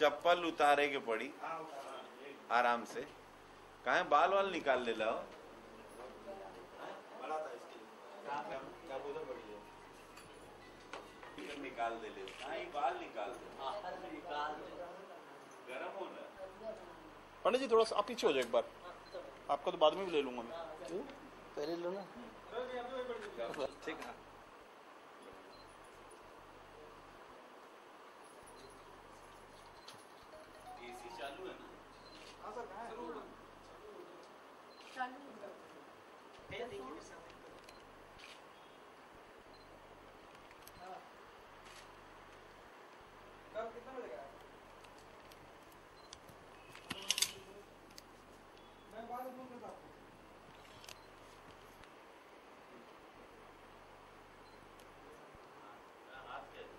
चप्पल उतारे के पड़ी। आराम से। कहा बाल वाल निकाल ले लो निकाल दे ले। हाँ बाल निकाल दे। गरम होना पंडित जी थोड़ा सा आप पीछे हो जाए एक बार। आपका तो बाद में भी ले लूँगा मैं। पहले लो ना। ठीक है एसी चालू है ना हाथ क्या जो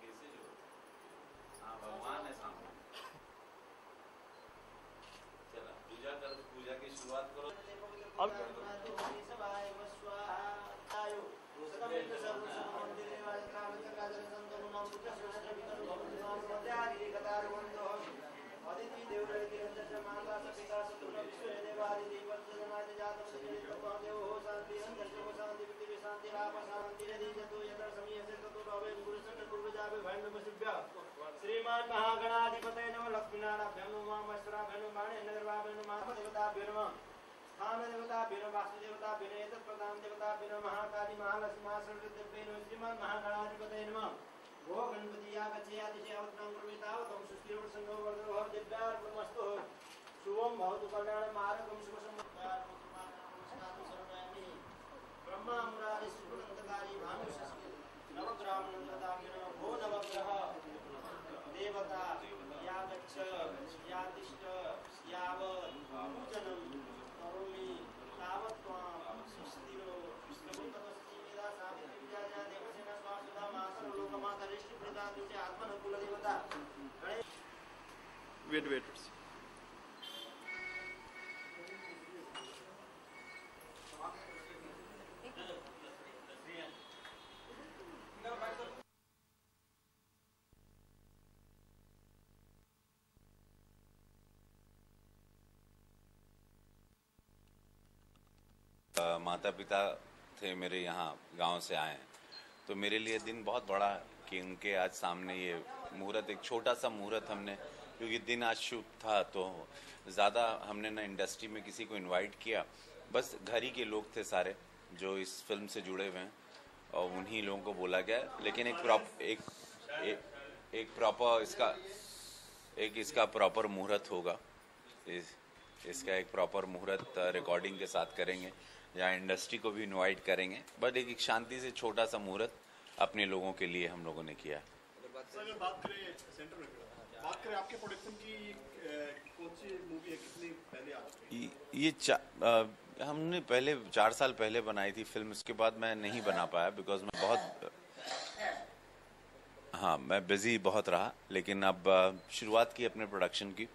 कैसे जो हाँ भगवान है सामने चला पूजा करो पूजा की शुरुआत करो अब श्रीमान महागणाधिपते नमः लक्ष्मीनारायण नमः वामेश्वराभ्यो नमः माणेन्द्रवाभ्यो नमः देवताभ्यो नमः। स्थान देवताभ्यो नमः वास्तु देवताभ्यो नमः एतत् प्रधान देवताभ्यो नमः महाकाली महालक्ष्मी महासरस्वतीभ्यो श्रीमान महागणाधिपते नमः। भो गणपति आगच्छे अतिशय अवतरं कुर्वितावतं सुस्थिरं संगो वर्धो दिव्यार्पणमस्तु शुभं भवतु कल्याणं मार्गं शुभसम्मतारं ब्रह्मा मुरारी सुगुणन्तकारी भानुषस्ति नवग्रामनन्दताभ्यो नमः भो नवग्रह। देवता या वेट वेट माता पिता थे मेरे यहाँ, गाँव से आए तो मेरे लिए दिन बहुत बड़ा कि उनके आज सामने ये मुहूर्त एक छोटा सा मुहूर्त हमने क्योंकि दिन आज शुभ था तो ज़्यादा हमने ना इंडस्ट्री में किसी को इनवाइट किया। बस घर ही के लोग थे सारे जो इस फ़िल्म से जुड़े हुए हैं और उन्हीं लोगों को बोला गया। लेकिन एक प्रॉप एक एक, एक प्रॉपर इसका एक इसका प्रॉपर मुहूर्त होगा। इस, इसका एक प्रॉपर मुहूर्त रिकॉर्डिंग के साथ करेंगे या इंडस्ट्री को भी इनवाइट करेंगे। बट एक, एक शांति से छोटा सा मुहूर्त अपने लोगों के लिए हम लोगों ने किया। सर अगर बात करें सेंटर में। खड़ा, बात करें आपके प्रोडक्शन की कौन सी मूवी कितनी पहले आ ये हमने पहले चार साल पहले बनाई थी फ़िल्म उसके बाद मैं नहीं बना पाया बिकॉज़ मैं बहुत हाँ मैं बिज़ी बहुत रहा लेकिन अब शुरुआत की अपने प्रोडक्शन की।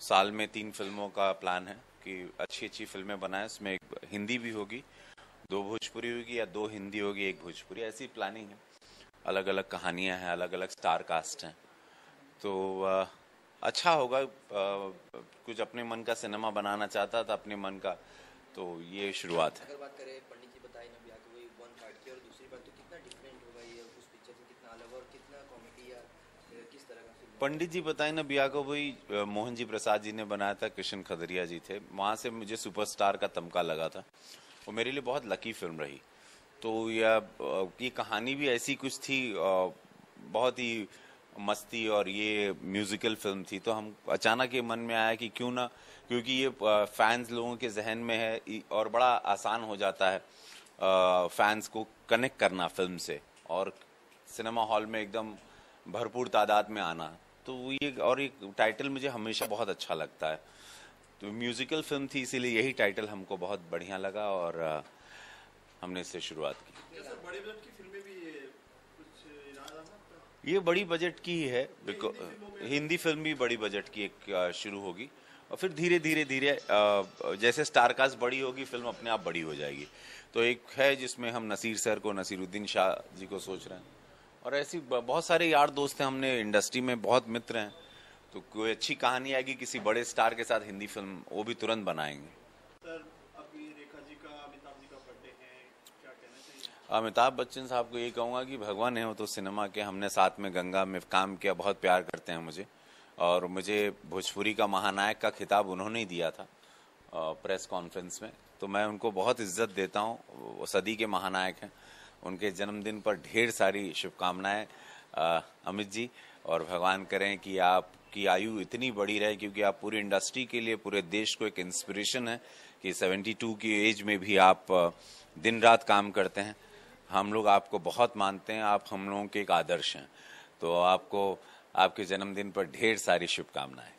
साल में तीन फ़िल्मों का प्लान है कि अच्छी अच्छी फ़िल्में बनाएँ उसमें एक हिंदी भी होगी दो भोजपुरी होगी या दो हिंदी होगी एक भोजपुरी। ऐसी प्लानिंग है। अलग अलग कहानियाँ हैं अलग अलग स्टार कास्ट हैं। तो अ, अच्छा होगा अ, कुछ अपने मन का सिनेमा बनाना चाहता था अपने मन का तो ये शुरुआत है। पंडित जी बताए ना बिया को वही मोहन जी प्रसाद जी ने बनाया था कृष्ण खदरिया जी थे। वहाँ से मुझे सुपरस्टार का तमका लगा था। वो मेरे लिए बहुत लकी फ़िल्म रही। तो यह ये कहानी भी ऐसी कुछ थी बहुत ही मस्ती और ये म्यूजिकल फ़िल्म थी। तो हम अचानक ये मन में आया कि क्यों ना, क्योंकि ये फैंस लोगों के जहन में है और बड़ा आसान हो जाता है फैंस को कनेक्ट करना फ़िल्म से, और सिनेमा हॉल में एकदम भरपूर तादाद में आना। तो ये, और ये टाइटल मुझे हमेशा बहुत अच्छा लगता है। तो म्यूजिकल फ़िल्म थी इसीलिए यही टाइटल हमको बहुत बढ़िया लगा और हमने इससे शुरुआत की। बड़े बजट की फ़िल्में भी ये बड़ी बजट की ही है हिंदी फ़िल्म भी बड़ी बजट की एक शुरू होगी। और फिर धीरे धीरे धीरे जैसे स्टारकास्ट बड़ी होगी फ़िल्म अपने आप बड़ी हो जाएगी। तो एक है जिसमें हम नसीर सर को नसीरुद्दीन शाह जी को सोच रहे हैं। और ऐसी बहुत सारे यार दोस्त हैं हमने इंडस्ट्री में बहुत मित्र हैं। तो कोई अच्छी कहानी आएगी किसी बड़े स्टार के साथ हिंदी फ़िल्म वो भी तुरंत बनाएँगे। सर अभी रेखा जी का अमिताभ जी का बर्थडे है क्या कहना चाहिए? अमिताभ बच्चन साहब को ये कहूँगा कि भगवान है वो तो सिनेमा के हमने साथ में गंगा में काम किया बहुत प्यार करते हैं मुझे। और मुझे भोजपुरी का महानायक का खिताब उन्होंने ही दिया था प्रेस कॉन्फ्रेंस में। तो मैं उनको बहुत इज़्ज़त देता हूँ वो सदी के महानायक हैं। उनके जन्मदिन पर ढेर सारी शुभकामनाएँ अमित जी। और भगवान करें कि आपकी आयु इतनी बड़ी रहे क्योंकि आप पूरी इंडस्ट्री के लिए पूरे देश को एक इंस्पिरेशन है कि 72 की एज में भी आप दिन रात काम करते हैं। हम लोग आपको बहुत मानते हैं आप हम लोगों के एक आदर्श हैं। तो आपको आपके जन्मदिन पर ढेर सारी शुभकामनाएँ।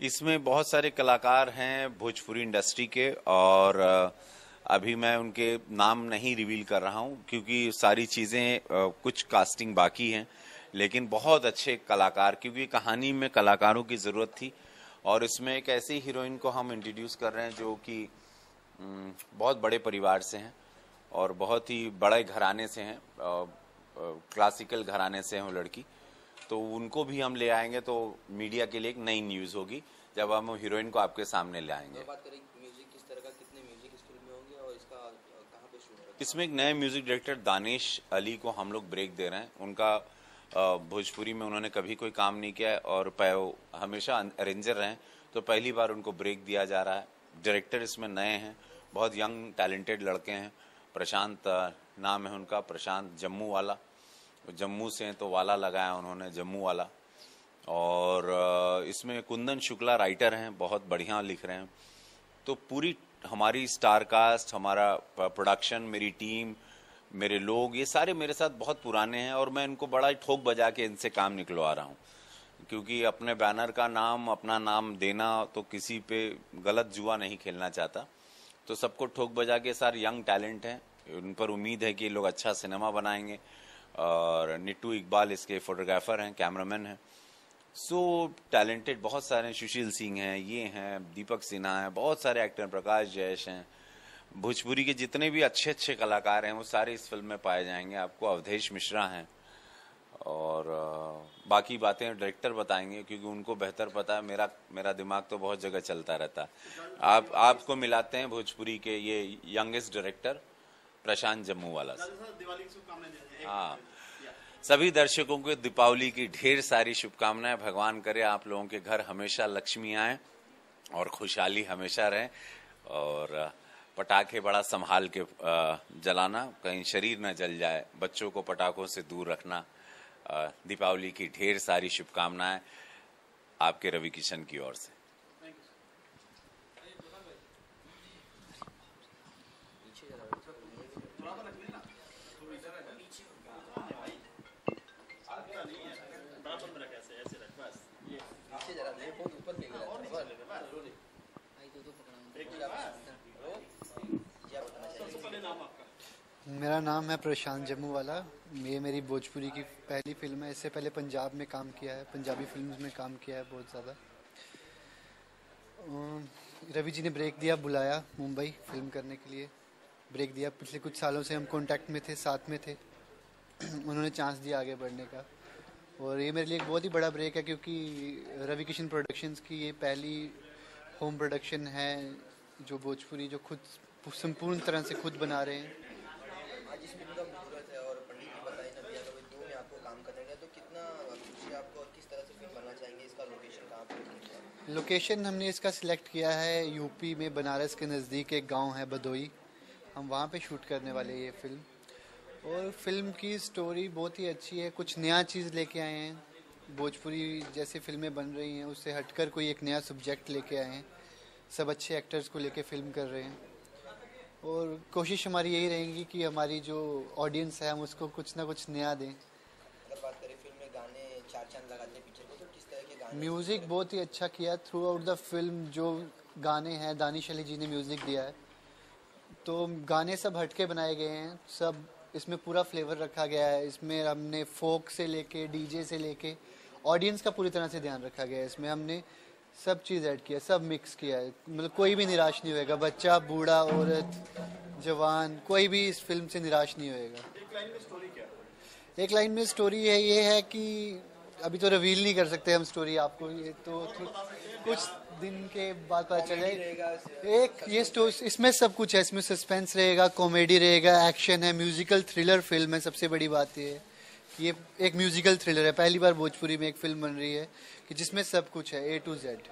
इसमें बहुत सारे कलाकार हैं भोजपुरी इंडस्ट्री के और अ, अभी मैं उनके नाम नहीं रिवील कर रहा हूँ, क्योंकि सारी चीज़ें कुछ कास्टिंग बाकी हैं, लेकिन बहुत अच्छे कलाकार, क्योंकि कहानी में कलाकारों की ज़रूरत थी, और इसमें एक ऐसी हीरोइन को हम इंट्रोड्यूस कर रहे हैं जो कि बहुत बड़े परिवार से हैं, और बहुत ही बड़े घराने से हैं क्लासिकल घराने से हैं वो लड़की। तो उनको भी हम ले आएँगे तो मीडिया के लिए एक नई न्यूज़ होगी, जब हम हीरोइन को आपके सामने ले आएँगे। और बात करें म्यूज़िक किस तरह का, कितने म्यूज़िक इस फ़िल्म में होंगे और इसका अ, कहाँ पे शूट होगा इसमें एक नए म्यूज़िक डायरेक्टर दानिश अली को हम लोग ब्रेक दे रहे हैं। उनका भोजपुरी में उन्होंने कभी कोई काम नहीं किया है और हमेशा अरेंजर रहे तो पहली बार उनको ब्रेक दिया जा रहा है। डायरेक्टर इसमें नए हैं। बहुत यंग टैलेंटेड लड़के हैं। प्रशांत नाम है उनका, प्रशांत जम्मू वाला जम्मू से हैं तो वाला लगाया उन्होंने जम्मू वाला और इसमें कुंदन शुक्ला राइटर हैं, बहुत बढ़िया लिख रहे हैं। तो पूरी हमारी स्टार कास्ट हमारा प्रोडक्शन मेरी टीम मेरे लोग, ये सारे मेरे साथ बहुत पुराने हैं और मैं इनको बड़ा ठोक बजा के इनसे काम निकलवा रहा हूँ। क्योंकि अपने बैनर का नाम, अपना नाम देना तो किसी पे गलत जुआ नहीं खेलना चाहता। तो सबको ठोक बजा के सारे यंग टैलेंट हैं, उन पर उम्मीद है कि ये लोग अच्छा सिनेमा बनाएँगे। और निट्टू इकबाल इसके फोटोग्राफर हैं कैमरामैन हैं। सो so, टैलेंटेड बहुत सारे हैं सुशील सिंह हैं ये हैं दीपक सिन्हा हैं बहुत सारे एक्टर हैं प्रकाश जयेश हैं। भोजपुरी के जितने भी अच्छे अच्छे कलाकार हैं वो सारे इस फ़िल्म में पाए जाएँगे। आपको अवधेश मिश्रा हैं। और बाकी बातें डायरेक्टर बताएँगे क्योंकि उनको बेहतर पता है। मेरा मेरा दिमाग तो बहुत जगह चलता रहता है। आप आपको मिलाते हैं भोजपुरी के ये यंगेस्ट डायरेक्टर प्रशांत जम्मू वाला। हाँ। सभी दर्शकों को दीपावली की ढेर सारी शुभकामनाएँ। भगवान करे आप लोगों के घर हमेशा लक्ष्मी आए और खुशहाली हमेशा रहे और पटाखे बड़ा संभाल के जलाना, कहीं शरीर न जल जाए, बच्चों को पटाखों से दूर रखना दीपावली की ढेर सारी शुभकामनाएँ आपके रवि किशन की ओर से। मेरा नाम है प्रशांत जम्मू वाला ये मेरी भोजपुरी की पहली फ़िल्म है। इससे पहले पंजाब में काम किया है। पंजाबी फिल्म्स में काम किया है बहुत ज़्यादा। रवि जी ने ब्रेक दिया बुलाया मुंबई फ़िल्म करने के लिए। ब्रेक दिया। पिछले कुछ सालों से हम कांटेक्ट में थे, साथ में थे। उन्होंने चांस दिया आगे बढ़ने का। और ये मेरे लिए एक बहुत ही बड़ा ब्रेक है क्योंकि रवि किशन प्रोडक्शंस की ये पहली होम प्रोडक्शन है जो भोजपुरी जो खुद, संपूर्ण तरह से खुद बना रहे हैं। आज मुहूर्त है और पंडित जी बताइए ना भैया कभी दो में आपको काम तो कितना खुशी आपको किस तरह से फ़िल्म बनना चाहेंगे? इसका लोकेशन कहाँ पे है? लोकेशन हमने इसका सिलेक्ट किया है यूपी में बनारस के नज़दीक एक गाँव है बदोई। हम वहाँ पे शूट करने वाले ये फ़िल्म और फ़िल्म की स्टोरी बहुत ही अच्छी है। कुछ नया चीज़ लेके आए हैं। भोजपुरी जैसी फ़िल्में बन रही हैं। उससे हटकर कोई एक नया सब्जेक्ट लेके आए हैं। सब अच्छे एक्टर्स को लेके फ़िल्म कर रहे हैं। और कोशिश हमारी यही रहेगी कि हमारी जो ऑडियंस है हम उसको कुछ ना कुछ नया दें। अगर बात करें फ़िल्म में गाने चार चाँद लगाते पिक्चर को तो किस तरह के गाने? म्यूज़िक बहुत ही अच्छा किया थ्रू आउट द फ़िल्म जो गाने हैं दानिश अली जी ने म्यूज़िक दिया है। तो गाने सब हटके बनाए गए हैं। सब इसमें पूरा फ्लेवर रखा गया है। इसमें हमने फोक से लेके डीजे से लेके ऑडियंस का पूरी तरह से ध्यान रखा गया है। इसमें हमने सब चीज़ ऐड किया सब मिक्स किया है। मतलब कोई भी निराश नहीं होएगा बच्चा बूढ़ा औरत जवान कोई भी इस फ़िल्म से निराश नहीं होएगा। एक लाइन में स्टोरी क्या है? एक लाइन में स्टोरी है ये है कि अभी तो रिवील नहीं कर सकते हम स्टोरी आपको ये तो कुछ दिन के बाद पता चलेगा एक ये स्टोरी इसमें सब कुछ है इसमें सस्पेंस रहेगा कॉमेडी रहेगा एक्शन है म्यूजिकल थ्रिलर फ़िल्म है सबसे बड़ी बात ये है। ये एक म्यूजिकल थ्रिलर है पहली बार भोजपुरी में एक फ़िल्म बन रही है। कि जिसमें सब कुछ है ए टू जेड